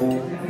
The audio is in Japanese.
どうも。